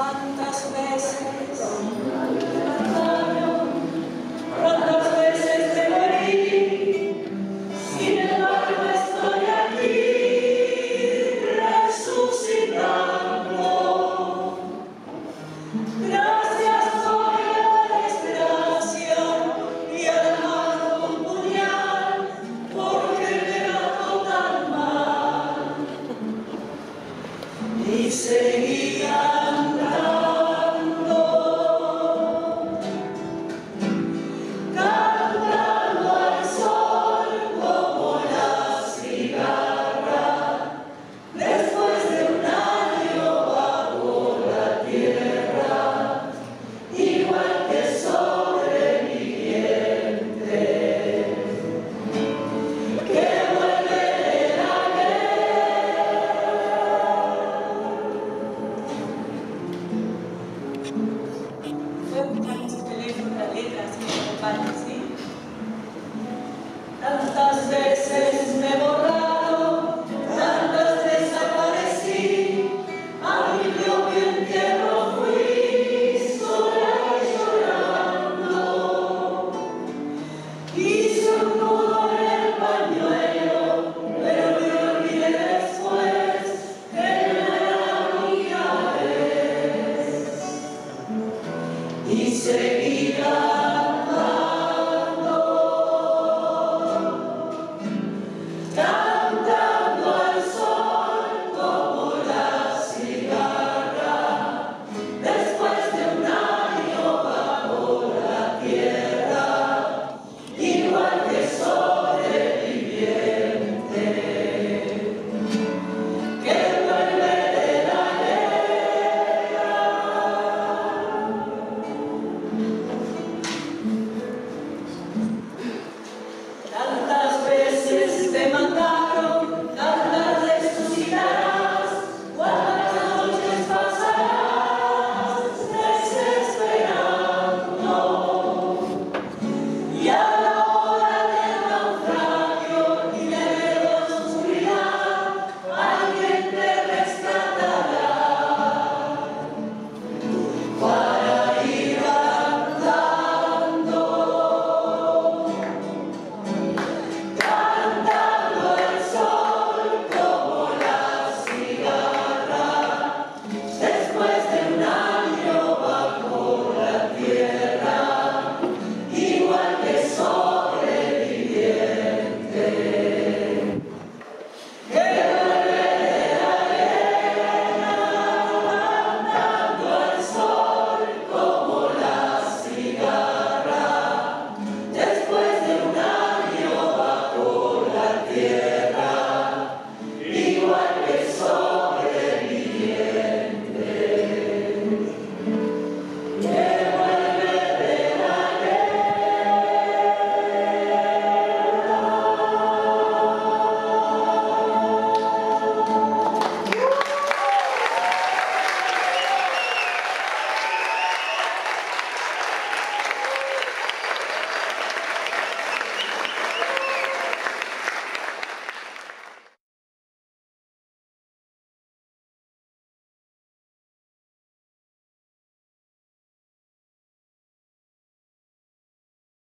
Cuántas veces cuántas veces me morí, sin embargo estoy aquí, resucitando. Gracias, soy la desgracia y al mal comunidad, porque me bajo tan mal. Y seguí buttons